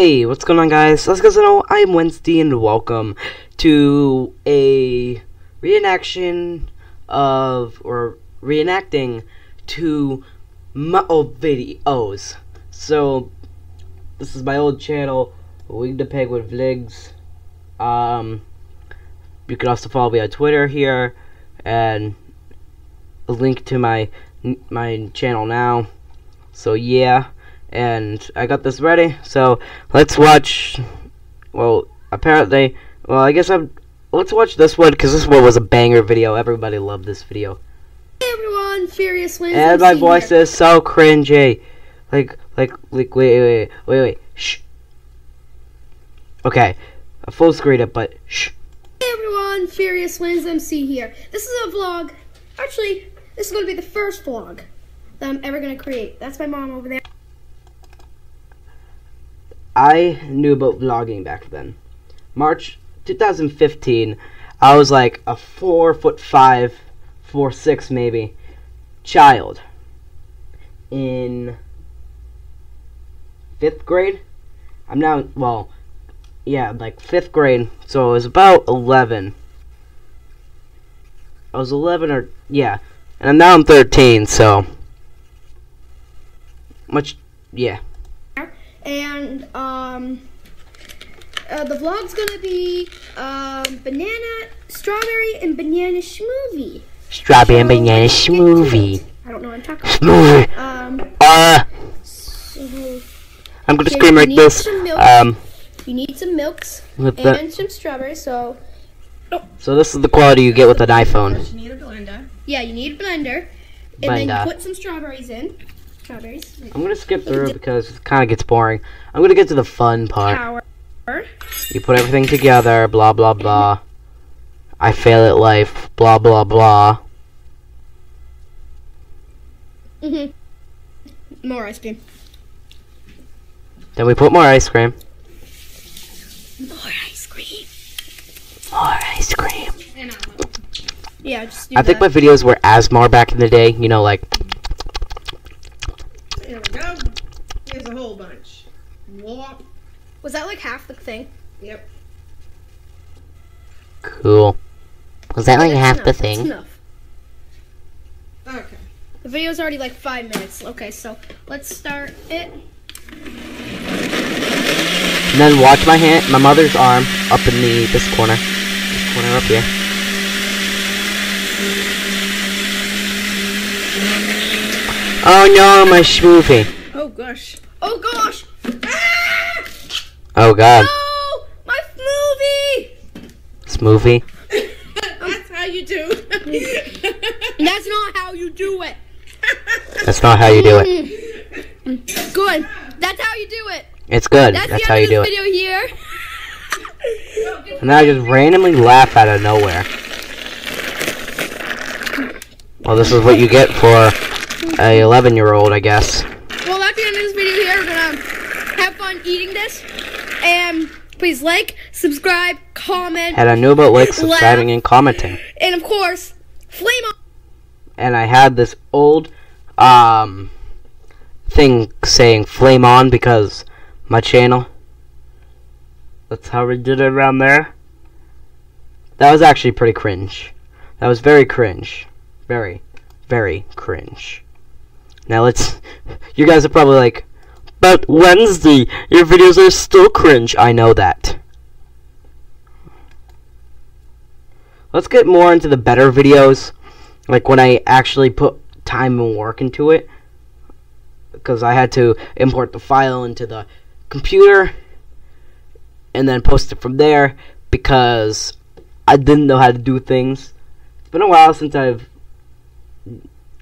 Hey, what's going on guys? Let's go know I'm Wednesday and welcome to a reenaction of or reenacting two my old videos. So this is my old channel, Wig the with Vligs. Um you can also follow me on Twitter here and a link to my my channel now. So yeah and I got this ready. So let's watch. Well, apparently, well, I guess I'm. Let's watch this one because this one was a banger video. Everybody loved this video. Hey everyone, Furious Wins. And my voice here. is so cringy. Like, like, like, wait, wait, wait, wait, shh. Okay, a full screen it, but shh. Hey everyone, Furious Wins MC here. This is a vlog. Actually, this is going to be the first vlog that I'm ever going to create. That's my mom over there. I knew about vlogging back then. March 2015, I was like a four foot five, four six maybe, child in fifth grade. I'm now well, yeah, like fifth grade. So I was about 11. I was 11 or yeah, and now I'm 13. So much, yeah and um, uh, the vlog's gonna be um, banana, strawberry, and banana smoothie. Strawberry so, and banana smoothie. I don't know what I'm talking about. Smoothie. Um, uh, so, I'm gonna scream like this. Um, you need some milks and the, some strawberries. So. Oh. So this is the quality you get with an iPhone. You need a blender. Yeah, you need a blender. And blender. then you put some strawberries in strawberries. I'm gonna skip through because it kind of gets boring. I'm gonna get to the fun part. Power. You put everything together, blah blah blah. I fail at life, blah blah blah. Mhm. more ice cream. Then we put more ice cream. More ice cream. More ice cream. Yeah, just I that. think my videos were ASMR back in the day. You know, like Here's a whole bunch. Whop. Was that like half the thing? Yep. Cool. Was that like half enough. the thing? That's enough. Okay. The video's already like five minutes. Okay, so let's start it. And then watch my hand, my mother's arm up in the this corner, this corner up here. Oh no, my smoothie. Oh gosh. Oh gosh. Oh god. No, my smoothie. Smoothie. That's how you do. That's not how you do it. That's not how you do it. Mm. Good. That's how you do it. It's good. That's, That's how you do it. video here. And I just randomly laugh out of nowhere. Well, this is what you get for a 11 year old, I guess. Well, that's the end of this video here. We're gonna have fun eating this. And please like, subscribe, comment. And I knew about like, subscribing, laugh, and commenting. And of course, flame on. And I had this old um thing saying flame on because my channel. That's how we did it around there. That was actually pretty cringe. That was very cringe. Very, very cringe. Now let's. You guys are probably like, but Wednesday, your videos are still cringe. I know that. Let's get more into the better videos, like when I actually put time and work into it. Because I had to import the file into the computer and then post it from there because I didn't know how to do things. It's been a while since I've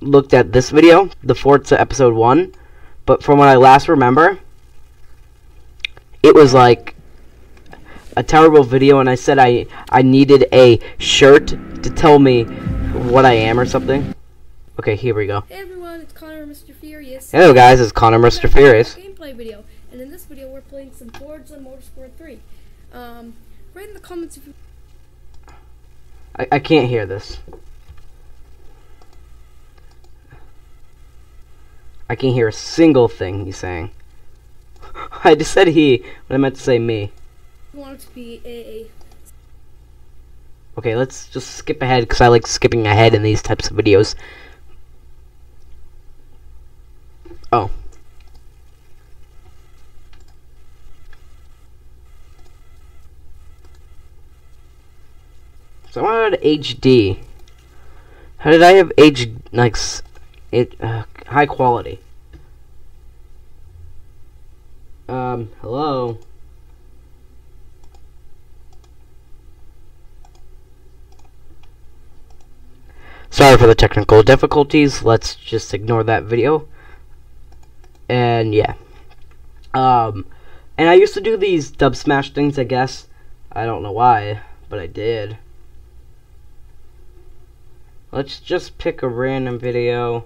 looked at this video, the Forza episode 1, but from what I last remember, it was like a terrible video and I said I I needed a shirt to tell me what I am or something. Okay, here we go. Hey everyone, it's Connor Mr. Furious. Hello guys, it's Connor Mr. Furious. Gameplay video, and in this video we're playing some Forza Motorsport 3. Um, write in the comments if you I, I can't hear this. I can't hear a single thing he's saying. I just said he, but I meant to say me. I want to be a. Okay, let's just skip ahead because I like skipping ahead in these types of videos. Oh. So I had HD. How did I have H like it uh, high quality? Um, hello. Sorry for the technical difficulties. Let's just ignore that video. And yeah. Um and I used to do these Dubsmash things, I guess. I don't know why, but I did. Let's just pick a random video.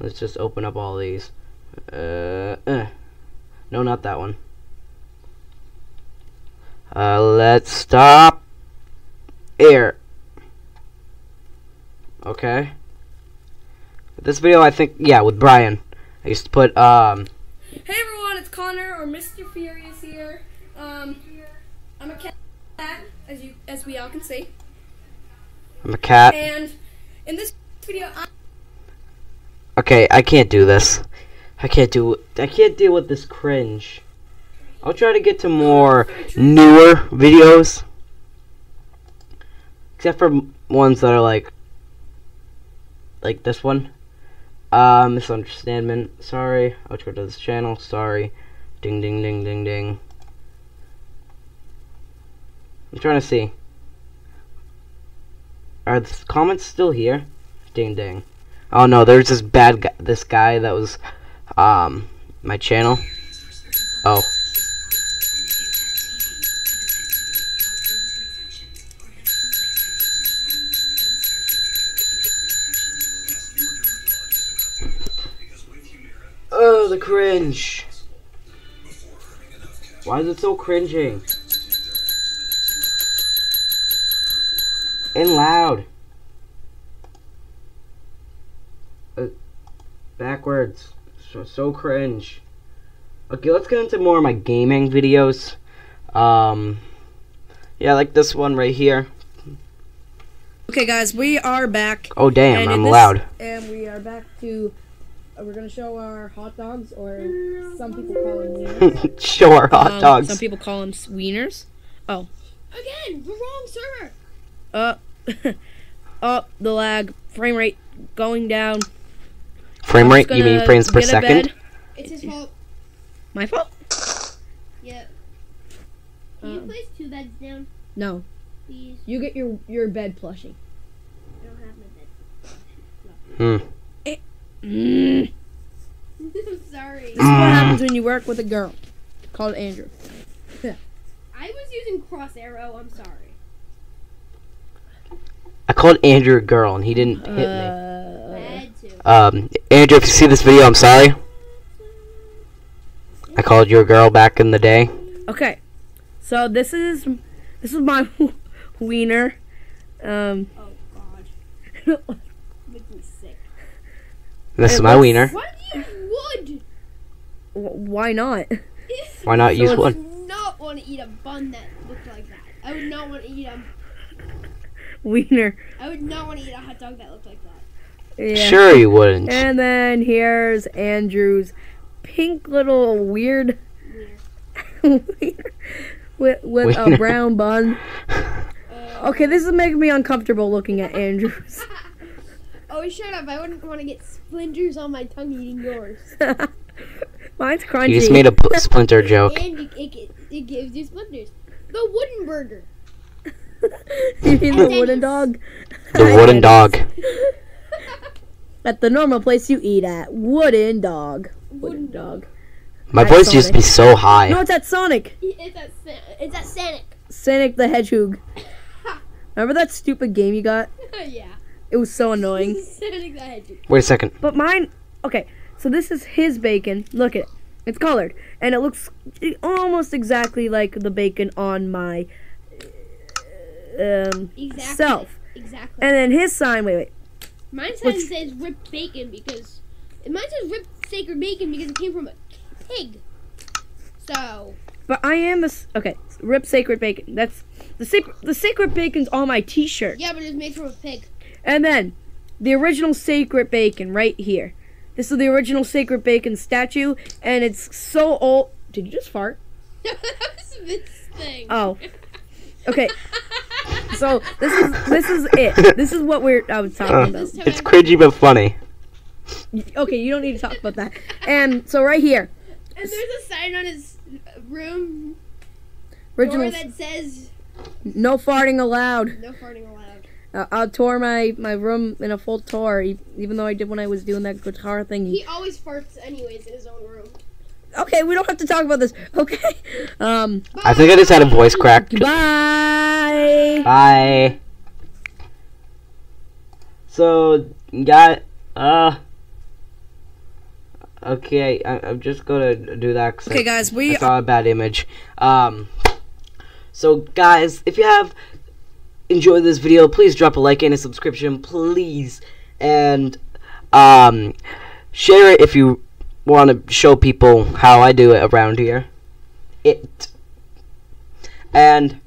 Let's just open up all these. Uh, uh. No, not that one. Uh, let's stop. Here. Okay. This video, I think, yeah, with Brian. I used to put, um, Hey everyone, it's Connor or Mr. Furious here. Um, I'm a cat, as you as we all can see. I'm a cat. And in this video, I'm Okay, I can't do this. I can't do, I can't deal with this cringe. I'll try to get to more newer videos. Except for ones that are like, like this one. Uh, misunderstandment. Sorry. I'll go to this channel. Sorry. Ding, ding, ding, ding, ding. I'm trying to see. Are the comments still here? Ding, ding. Oh no, there's this bad guy. This guy that was, um, my channel. Oh. Oh, the cringe. Why is it so cringing? And loud. Backwards. So, so cringe. Okay, let's get into more of my gaming videos. Um, yeah, like this one right here. Okay, guys, we are back. Oh, damn, and I'm this- loud. And we are back to. Uh, we're gonna show our hot dogs, or some people call them wieners. Show our hot Um, dogs. Some people call them wieners. Oh. Again the wrong server. Uh, oh, the lag, frame rate going down. Frame rate? You mean frames per second? It's his fault. My fault? Yeah. Can you Um, place two beds down, No, please? you get your your bed plushie. I don't have my bed. Hmm. Mm. I'm sorry. This is what happens when you work with a girl called Andrew. I was using cross arrow. I'm sorry. I called Andrew a girl and he didn't hit me. I had to. Um, Andrew, if you see this video, I'm sorry. I called you a girl back in the day. okay, so this is this is my wiener. Um, Oh God. Makes me sick. This is my looks- wiener. Why do you use wood? wh- why not? Why not use it's- one? I would not want to eat a bun that looked like that. I would not want to eat a. Wiener. I would not want to eat a hot dog that looked like that. Yeah. Sure you wouldn't. And then here's Andrew's pink little weird with with a brown bun. Okay, this is making me uncomfortable looking at Andrew's. oh, shut up! I wouldn't want to get splinters on my tongue eating yours. Mine's crunchy. You just made a splinter joke. And it, it, it gives you splinters. The wooden burger. you mean the wooden dog? The wooden dog. At the normal place you eat at. Wooden dog. Wooden Wooden dog. My At voice used to be so high. No, it's at Sonic. It's at it's at Sonic. Sonic the Hedgehog. Remember that stupid game you got? yeah. It was so annoying. Sonic the Hedgehog. Wait a second. But mine, okay, so this is his bacon. Look at it. It's colored. And it looks almost exactly like the bacon on my um, Exactly. self. Exactly. And then his sign, wait, wait. Mine says, says Rip Bacon because mine says Rip Sacred Bacon because it came from a pig. So But I am the okay. Rip sacred bacon. That's the sacred. The sacred bacon's on my T-shirt. yeah, but it's made from a pig. And then the original sacred bacon right here. This is the original sacred bacon statue, and it's so old. Did you just fart? No, that was this thing. Oh. Okay. So this is this is it. This is what we're I was talking Uh, about. it's cringy but funny. Okay, you don't need to talk about that. And so right here, and there's a sign on his room original. that says No farting allowed. no farting allowed. Uh, I tore my my room in a full tour, even though I did when I was doing that guitar thing. He always farts anyways in his own room. Okay, we don't have to talk about this. Okay. Um. I think I just had a voice crack. Goodbye. Bye. So, got uh. Okay, I, I'm just gonna do that. 'cause Okay, guys, we I saw a bad image. Um. So, guys, if you have enjoyed this video, please drop a like and a subscription, please, and um, share it if you want to show people how I do it around here. It. And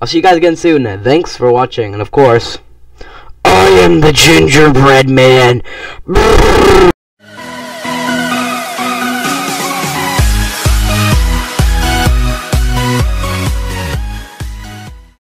I'll see you guys again soon. Thanks for watching, and of course, I am the gingerbread man.